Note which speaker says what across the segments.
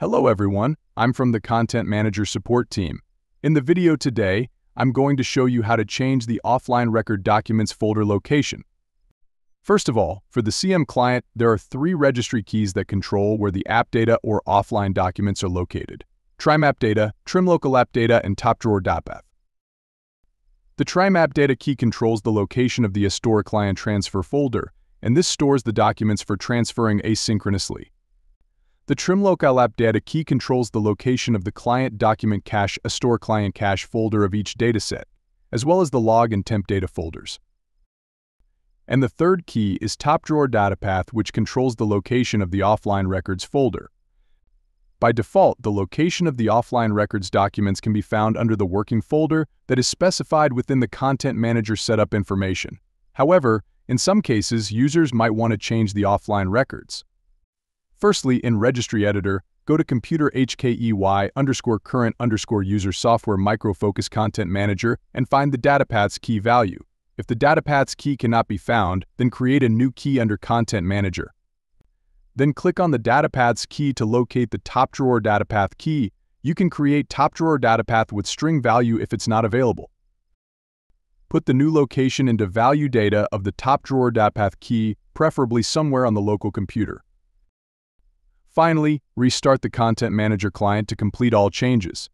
Speaker 1: Hello everyone, I'm from the Content Manager support team. In the video today, I'm going to show you how to change the offline record documents folder location. First of all, for the CM client, there are three registry keys that control where the app data or offline documents are located. Trim App data, Trim Local App data, and Top The Trim App data key controls the location of the Astora client transfer folder, and this stores the documents for transferring asynchronously. The Trim Local App data key controls the location of the client document cache a store client cache folder of each dataset, as well as the log and temp data folders. And the third key is top drawer data path which controls the location of the offline records folder. By default, the location of the offline records documents can be found under the working folder that is specified within the Content Manager setup information. However, in some cases, users might want to change the offline records. Firstly, in Registry Editor, go to Computer HKEY underscore current underscore user software microfocus content manager and find the data paths key value. If the data paths key cannot be found, then create a new key under Content Manager. Then click on the data paths key to locate the top drawer data path key. You can create top drawer data path with string value if it's not available. Put the new location into value data of the top drawer data path key, preferably somewhere on the local computer. Finally, restart the Content Manager client to complete all changes.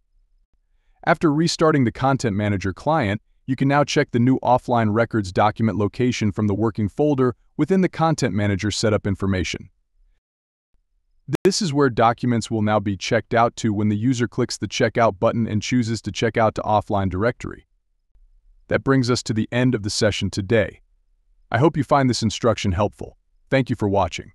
Speaker 1: After restarting the Content Manager client, you can now check the new offline records document location from the working folder within the Content Manager setup information. This is where documents will now be checked out to when the user clicks the Checkout button and chooses to check out to offline directory. That brings us to the end of the session today. I hope you find this instruction helpful. Thank you for watching.